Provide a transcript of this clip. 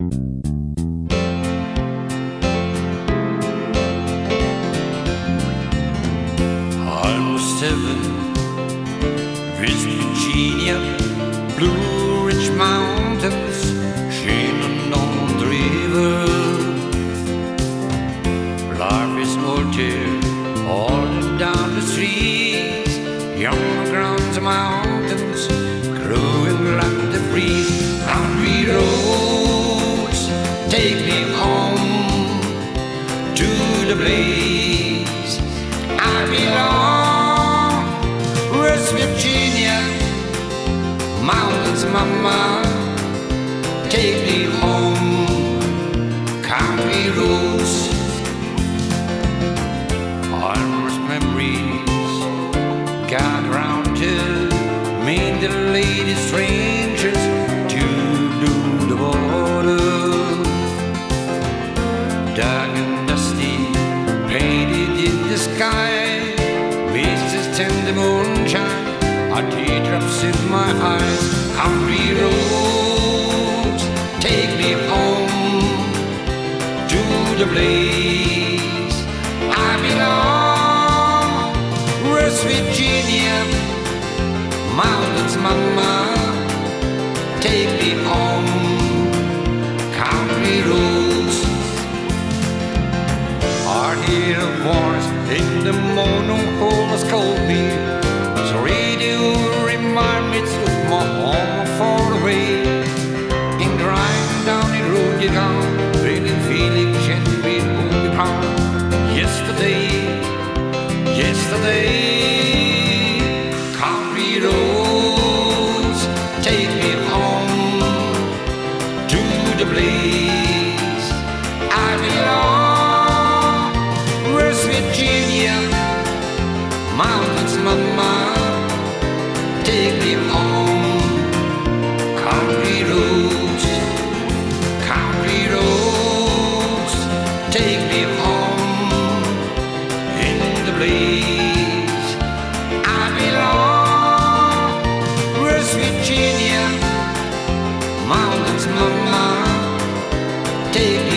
Almost heaven, West Virginia, Blue Ridge Mountains, the river. Life is altered, all down the streets, young grounds, mountains, to the place I belong. West Virginia, mountains, mama, take me home. Country roads, harmless memories got around to meet the lady strangers Misses the moonshine, are teardrops in my eyes. Country roads, take me home to the place I belong. West Virginia, mountains, mama, take me home. Country roads start hear a voice in the morning cold as cold me. So radio remind me to my home far away. In driving down the road you gone, feeling feeling can be moving on. Yesterday. Take me home in the blaze. I belong West Virginia, mountains, mama. Take